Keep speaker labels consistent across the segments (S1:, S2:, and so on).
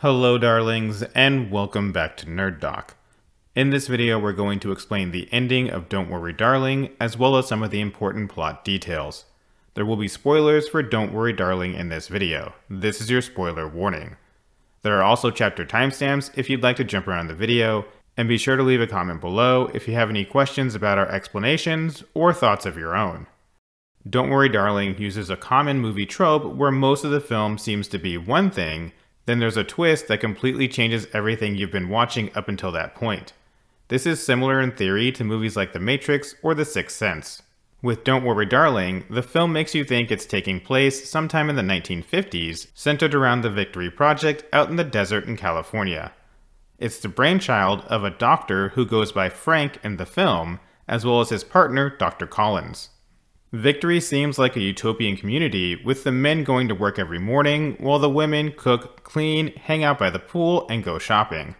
S1: Hello darlings, and welcome back to Nerd Doc. In this video we're going to explain the ending of Don't Worry Darling, as well as some of the important plot details. There will be spoilers for Don't Worry Darling in this video. This is your spoiler warning. There are also chapter timestamps if you'd like to jump around the video, and be sure to leave a comment below if you have any questions about our explanations or thoughts of your own. Don't Worry Darling uses a common movie trope where most of the film seems to be one thing, then there's a twist that completely changes everything you've been watching up until that point. This is similar in theory to movies like The Matrix or The Sixth Sense. With Don't Worry Darling, the film makes you think it's taking place sometime in the 1950s, centered around the Victory Project out in the desert in California. It's the brainchild of a doctor who goes by Frank in the film, as well as his partner, Dr. Collins. Victory seems like a utopian community, with the men going to work every morning, while the women cook, clean, hang out by the pool, and go shopping.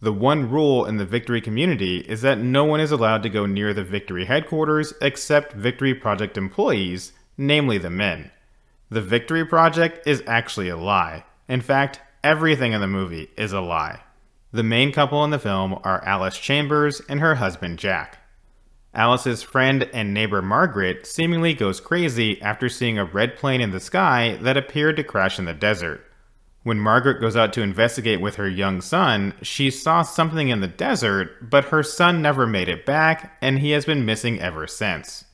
S1: The one rule in the Victory community is that no one is allowed to go near the Victory headquarters except Victory Project employees, namely the men. The Victory Project is actually a lie. In fact, everything in the movie is a lie. The main couple in the film are Alice Chambers and her husband Jack. Alice's friend and neighbor Margaret seemingly goes crazy after seeing a red plane in the sky that appeared to crash in the desert. When Margaret goes out to investigate with her young son, she saw something in the desert, but her son never made it back, and he has been missing ever since.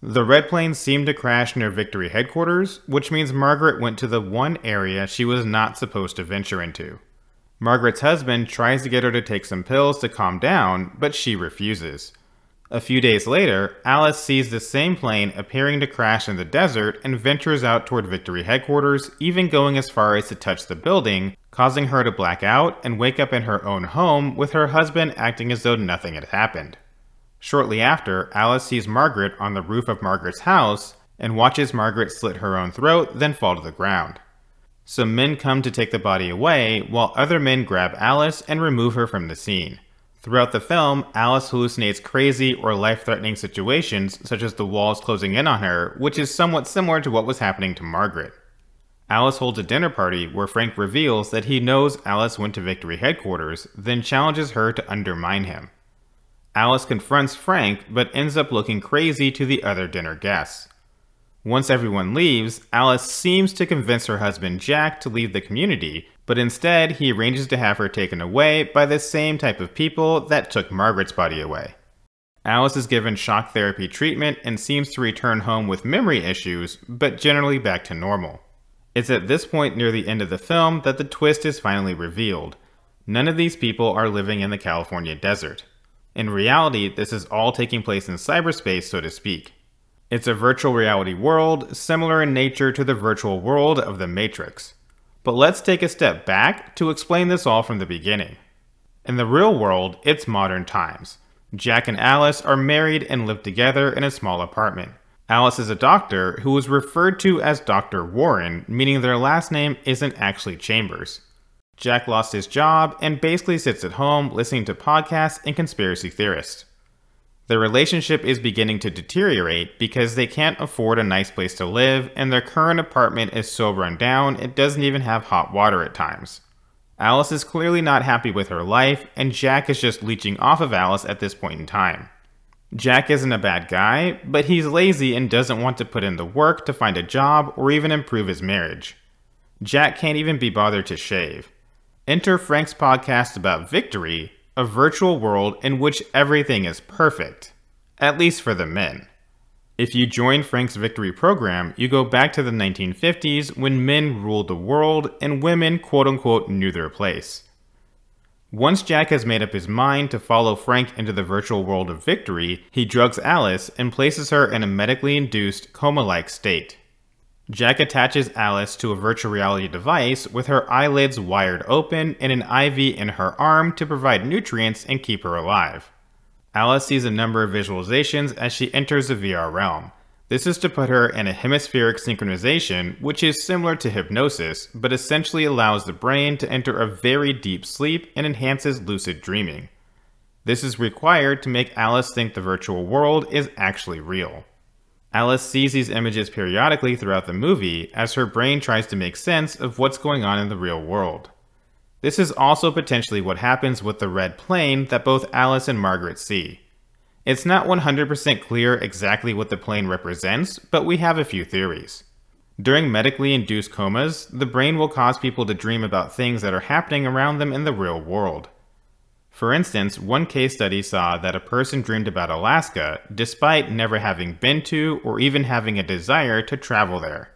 S1: The red plane seemed to crash near Victory headquarters, which means Margaret went to the one area she was not supposed to venture into. Margaret's husband tries to get her to take some pills to calm down, but she refuses. A few days later, Alice sees the same plane appearing to crash in the desert and ventures out toward Victory headquarters, even going as far as to touch the building, causing her to black out and wake up in her own home with her husband acting as though nothing had happened. Shortly after, Alice sees Margaret on the roof of Margaret's house and watches Margaret slit her own throat, then fall to the ground. Some men come to take the body away, while other men grab Alice and remove her from the scene. Throughout the film, Alice hallucinates crazy or life threatening situations, such as the walls closing in on her, which is somewhat similar to what was happening to Margaret. Alice holds a dinner party where Frank reveals that he knows Alice went to Victory headquarters, then challenges her to undermine him. Alice confronts Frank, but ends up looking crazy to the other dinner guests. Once everyone leaves, Alice seems to convince her husband Jack to leave the community, but instead he arranges to have her taken away by the same type of people that took Margaret's body away. Alice is given shock therapy treatment and seems to return home with memory issues, but generally back to normal. It's at this point near the end of the film that the twist is finally revealed. None of these people are living in the California desert. In reality, this is all taking place in cyberspace, so to speak. It's a virtual reality world, similar in nature to the virtual world of The Matrix. But let's take a step back to explain this all from the beginning. In the real world, it's modern times. Jack and Alice are married and live together in a small apartment. Alice is a doctor who is referred to as Dr. Warren, meaning their last name isn't actually Chambers. Jack lost his job and basically sits at home listening to podcasts and conspiracy theorists. Their relationship is beginning to deteriorate because they can't afford a nice place to live, and their current apartment is so run down it doesn't even have hot water at times. Alice is clearly not happy with her life, and Jack is just leeching off of Alice at this point in time. Jack isn't a bad guy, but he's lazy and doesn't want to put in the work to find a job or even improve his marriage. Jack can't even be bothered to shave. Enter Frank's podcast about victory, a virtual world in which everything is perfect, at least for the men. If you join Frank's victory program, you go back to the 1950s when men ruled the world and women quote unquote knew their place. Once Jack has made up his mind to follow Frank into the virtual world of victory, he drugs Alice and places her in a medically induced coma like state. Jack attaches Alice to a virtual reality device with her eyelids wired open and an IV in her arm to provide nutrients and keep her alive. Alice sees a number of visualizations as she enters the VR realm. This is to put her in a hemispheric synchronization, which is similar to hypnosis, but essentially allows the brain to enter a very deep sleep and enhances lucid dreaming. This is required to make Alice think the virtual world is actually real. Alice sees these images periodically throughout the movie as her brain tries to make sense of what's going on in the real world. This is also potentially what happens with the red plane that both Alice and Margaret see. It's not 100% clear exactly what the plane represents, but we have a few theories. During medically induced comas, the brain will cause people to dream about things that are happening around them in the real world. For instance, one case study saw that a person dreamed about Alaska despite never having been to or even having a desire to travel there.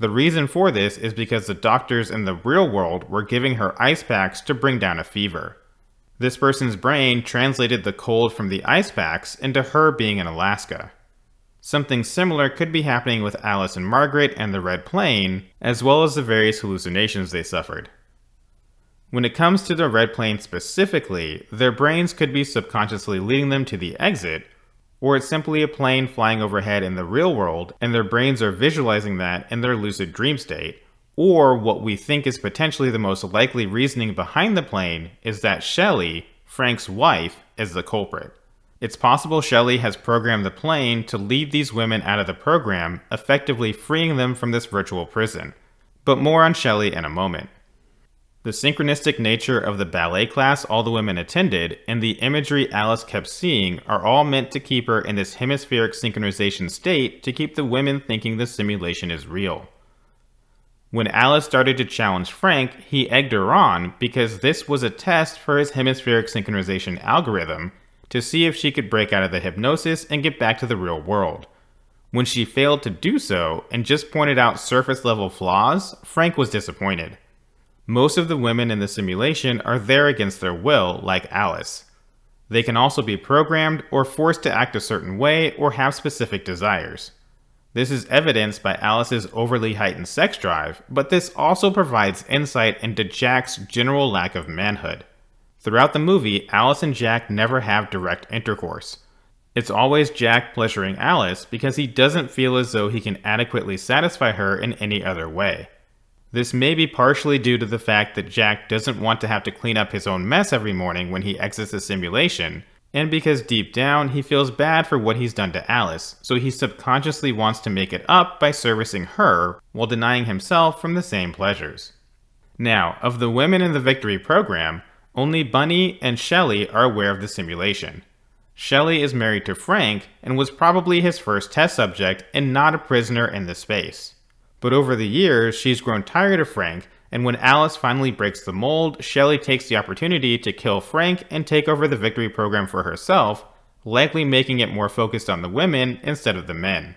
S1: The reason for this is because the doctors in the real world were giving her ice packs to bring down a fever. This person's brain translated the cold from the ice packs into her being in Alaska. Something similar could be happening with Alice and Margaret and the Red Plane, as well as the various hallucinations they suffered. When it comes to the Red Plane specifically, their brains could be subconsciously leading them to the exit, or it's simply a plane flying overhead in the real world and their brains are visualizing that in their lucid dream state, or what we think is potentially the most likely reasoning behind the plane is that Shelley, Frank's wife, is the culprit. It's possible Shelley has programmed the plane to lead these women out of the program, effectively freeing them from this virtual prison. But more on Shelley in a moment. The synchronistic nature of the ballet class all the women attended and the imagery Alice kept seeing are all meant to keep her in this hemispheric synchronization state to keep the women thinking the simulation is real. When Alice started to challenge Frank, he egged her on because this was a test for his hemispheric synchronization algorithm to see if she could break out of the hypnosis and get back to the real world. When she failed to do so and just pointed out surface level flaws, Frank was disappointed. Most of the women in the simulation are there against their will, like Alice. They can also be programmed or forced to act a certain way or have specific desires. This is evidenced by Alice's overly heightened sex drive, but this also provides insight into Jack's general lack of manhood. Throughout the movie, Alice and Jack never have direct intercourse. It's always Jack pleasuring Alice because he doesn't feel as though he can adequately satisfy her in any other way. This may be partially due to the fact that Jack doesn't want to have to clean up his own mess every morning when he exits the simulation, and because deep down he feels bad for what he's done to Alice, so he subconsciously wants to make it up by servicing her while denying himself from the same pleasures. Now, of the women in the Victory program, only Bunny and Shelley are aware of the simulation. Shelley is married to Frank and was probably his first test subject and not a prisoner in the space. But over the years, she's grown tired of Frank, and when Alice finally breaks the mold, Shelley takes the opportunity to kill Frank and take over the victory program for herself, likely making it more focused on the women instead of the men.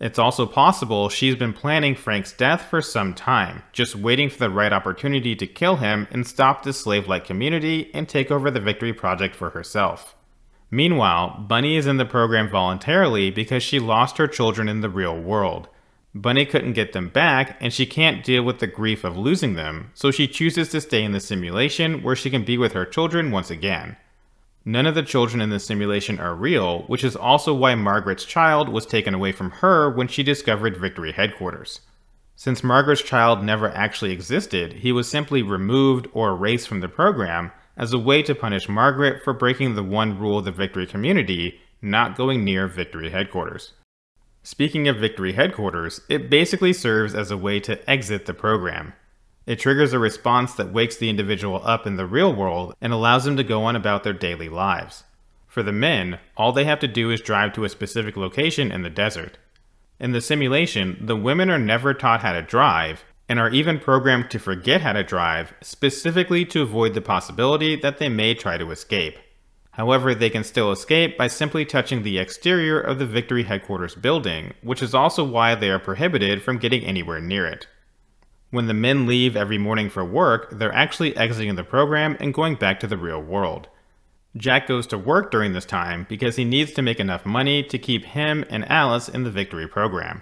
S1: It's also possible she's been planning Frank's death for some time, just waiting for the right opportunity to kill him and stop this slave-like community and take over the Victory Project for herself. Meanwhile, Bunny is in the program voluntarily because she lost her children in the real world. Bunny couldn't get them back, and she can't deal with the grief of losing them, so she chooses to stay in the simulation where she can be with her children once again. None of the children in the simulation are real, which is also why Margaret's child was taken away from her when she discovered Victory headquarters. Since Margaret's child never actually existed, he was simply removed or erased from the program as a way to punish Margaret for breaking the one rule of the Victory community, not going near Victory headquarters. Speaking of Victory headquarters, it basically serves as a way to exit the program. It triggers a response that wakes the individual up in the real world and allows them to go on about their daily lives. For the men, all they have to do is drive to a specific location in the desert. In the simulation, the women are never taught how to drive and are even programmed to forget how to drive, specifically to avoid the possibility that they may try to escape. However, they can still escape by simply touching the exterior of the Victory Headquarters building, which is also why they are prohibited from getting anywhere near it. When the men leave every morning for work, they're actually exiting the program and going back to the real world. Jack goes to work during this time because he needs to make enough money to keep him and Alice in the Victory program.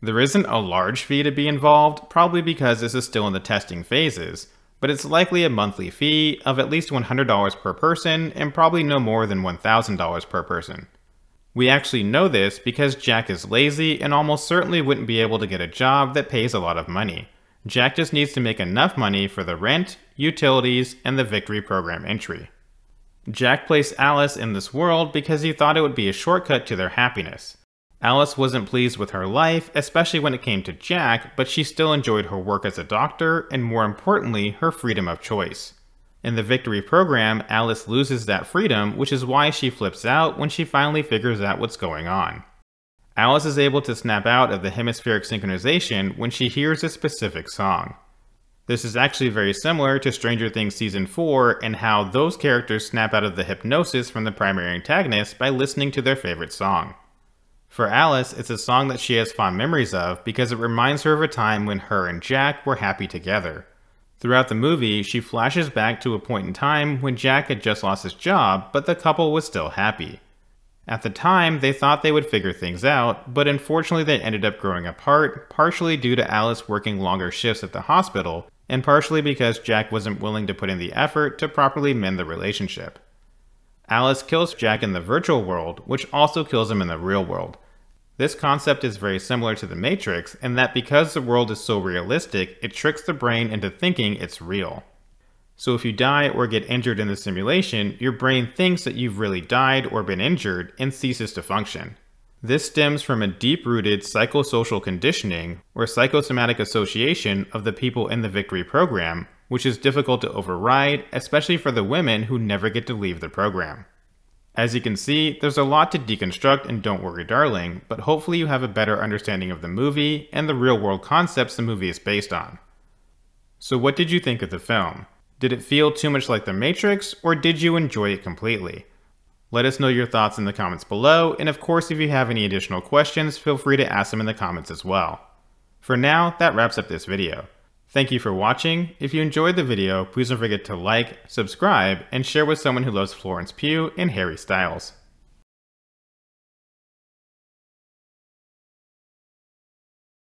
S1: There isn't a large fee to be involved, probably because this is still in the testing phases, but it's likely a monthly fee of at least $100 per person and probably no more than $1,000 per person. We actually know this because Jack is lazy and almost certainly wouldn't be able to get a job that pays a lot of money. Jack just needs to make enough money for the rent, utilities, and the Victory program entry. Jack placed Alice in this world because he thought it would be a shortcut to their happiness. Alice wasn't pleased with her life, especially when it came to Jack, but she still enjoyed her work as a doctor and more importantly, her freedom of choice. In the Victory program, Alice loses that freedom, which is why she flips out when she finally figures out what's going on. Alice is able to snap out of the hemispheric synchronization when she hears a specific song. This is actually very similar to Stranger Things Season 4 and how those characters snap out of the hypnosis from the primary antagonist by listening to their favorite song. For Alice, it's a song that she has fond memories of because it reminds her of a time when her and Jack were happy together. Throughout the movie, she flashes back to a point in time when Jack had just lost his job, but the couple was still happy. At the time, they thought they would figure things out, but unfortunately they ended up growing apart, partially due to Alice working longer shifts at the hospital, and partially because Jack wasn't willing to put in the effort to properly mend the relationship. Alice kills Jack in the virtual world, which also kills him in the real world. This concept is very similar to the Matrix in that because the world is so realistic, it tricks the brain into thinking it's real. So if you die or get injured in the simulation, your brain thinks that you've really died or been injured and ceases to function. This stems from a deep-rooted psychosocial conditioning or psychosomatic association of the people in the Victory program, which is difficult to override, especially for the women who never get to leave the program. As you can see, there's a lot to deconstruct in Don't Worry Darling, but hopefully you have a better understanding of the movie and the real-world concepts the movie is based on. So what did you think of the film? Did it feel too much like The Matrix, or did you enjoy it completely? Let us know your thoughts in the comments below, and of course if you have any additional questions, feel free to ask them in the comments as well. For now, that wraps up this video. Thank you for watching. If you enjoyed the video, please don't forget to like, subscribe, and share with someone who loves Florence Pugh and Harry Styles.